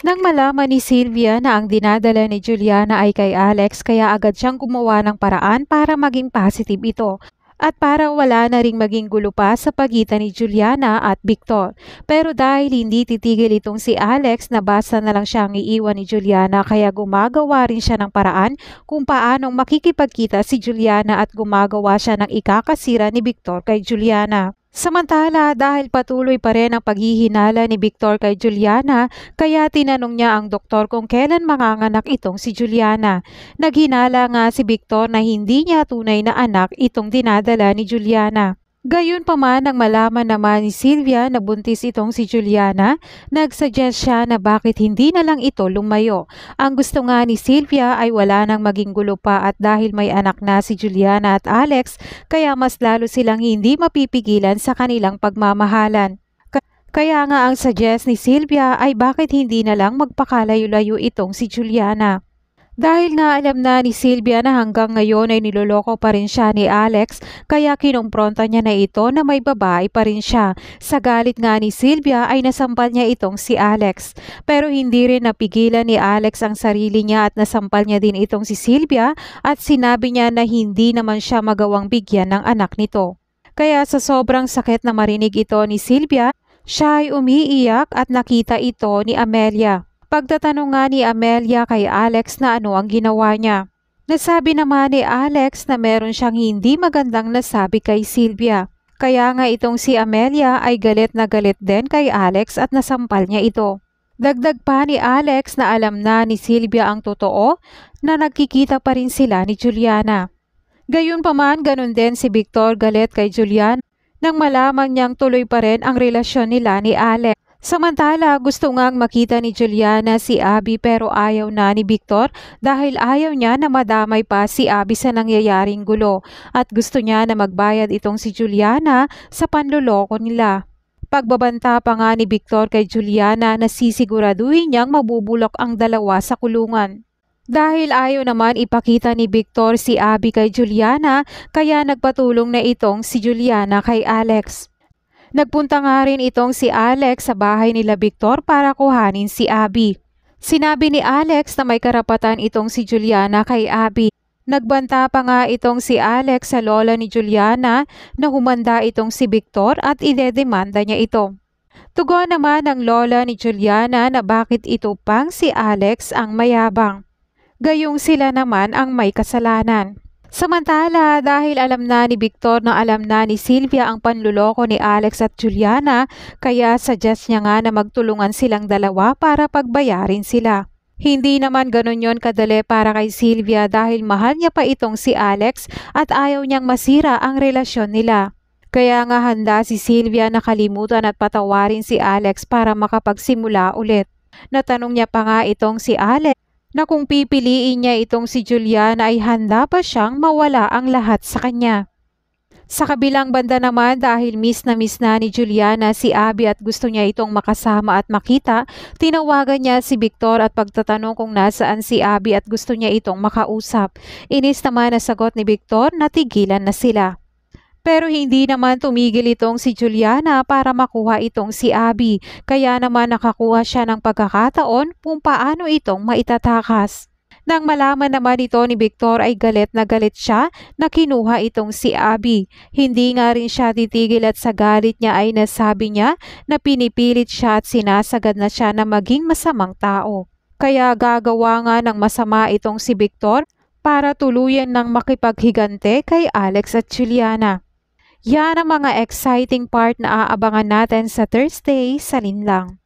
Nang malaman ni Sylvia na ang dinadala ni Juliana ay kay Alex kaya agad siyang gumawa ng paraan para maging positive ito at para wala na ring maging gulo pa sa pagitan ni Juliana at Victor. Pero dahil hindi titigil itong si Alex na basta na lang siyang iiwan ni Juliana kaya gumagawa rin siya ng paraan kung paanong makikipagkita si Juliana at gumagawa siya ng ikakasira ni Victor kay Juliana. Samantala, dahil patuloy pa rin ang paghihinala ni Victor kay Juliana, kaya tinanong niya ang doktor kung kailan manganganak itong si Juliana. Naghinala nga si Victor na hindi niya tunay na anak itong dinadala ni Juliana. Gayon pa man nang malaman naman ni Sylvia na buntis itong si Juliana, nagsuggest siya na bakit hindi na lang ito lumayo. Ang gusto nga ni Sylvia ay wala nang maging gulo pa at dahil may anak na si Juliana at Alex, kaya mas lalo silang hindi mapipigilan sa kanilang pagmamahalan. Kaya nga ang suggest ni Sylvia ay bakit hindi na lang magpakalayo-layo itong si Juliana. Dahil nga alam na ni Sylvia na hanggang ngayon ay niloloko pa rin siya ni Alex, kaya kinumpronta niya na ito na may babae pa rin siya. Sa galit nga ni Sylvia ay nasampal niya itong si Alex. Pero hindi rin napigilan ni Alex ang sarili niya at nasampal niya din itong si Sylvia at sinabi niya na hindi naman siya magawang bigyan ng anak nito. Kaya sa sobrang sakit na marinig ito ni Sylvia, siya ay umiiyak at nakita ito ni Amelia. Pagtatanong nga ni Amelia kay Alex na ano ang ginawa niya. Nasabi naman ni Alex na meron siyang hindi magandang nasabi kay Sylvia. Kaya nga itong si Amelia ay galit na galit din kay Alex at nasampal niya ito. Dagdag pa ni Alex na alam na ni Sylvia ang totoo na nagkikita pa rin sila ni Juliana. Gayun pa man, ganun din si Victor galit kay Julian nang malaman niyang tuloy pa rin ang relasyon nila ni Alex. Samantala, gusto ngang makita ni Juliana si Abby pero ayaw na ni Victor dahil ayaw niya na madamay pa si Abby sa nangyayaring gulo at gusto niya na magbayad itong si Juliana sa panloloko nila. Pagbabanta pa nga ni Victor kay Juliana na sisiguraduhin niyang mabubulok ang dalawa sa kulungan. Dahil ayaw naman ipakita ni Victor si Abby kay Juliana, kaya nagpatulong na itong si Juliana kay Alex. Nagpunta nga rin itong si Alex sa bahay nila Victor para kuhanin si Abby. Sinabi ni Alex na may karapatan itong si Juliana kay Abby. Nagbanta pa nga itong si Alex sa lola ni Juliana na humanda itong si Victor at idedemanda niya ito. Tugon naman ng lola ni Juliana na bakit ito pang si Alex ang mayabang. Gayong sila naman ang may kasalanan. Samantala, dahil alam na ni Victor na alam na ni Sylvia ang panluloko ni Alex at Juliana, kaya suggest niya nga na magtulungan silang dalawa para pagbayarin sila. Hindi naman ganun yon kadali para kay Sylvia dahil mahal niya pa itong si Alex at ayaw niyang masira ang relasyon nila. Kaya nga handa si Sylvia na kalimutan at patawarin si Alex para makapagsimula ulit. Natanong niya pa nga itong si Alex na kung pipiliin niya itong si Juliana ay handa pa siyang mawala ang lahat sa kanya. Sa kabilang banda naman dahil miss na miss na ni Juliana si Abby at gusto niya itong makasama at makita, tinawagan niya si Victor at pagtatanong kung nasaan si Abby at gusto niya itong makausap. Inis naman na sagot ni Victor na tigilan na sila. Pero hindi naman tumigil itong si Juliana para makuha itong si Abby, kaya naman nakakuha siya ng pagkakataon kung paano itong maitatakas. Nang malaman naman ito ni Victor ay galit na galit siya na kinuha itong si Abby. Hindi nga rin siya titigil at sa galit niya ay nasabi niya na pinipilit siya at sinasagad na siya na maging masamang tao. Kaya gagawa nga ng masama itong si Victor para tuluyan ng makipaghigante kay Alex at Juliana. Yan ang mga exciting part na aabangan natin sa Thursday sa Linlang.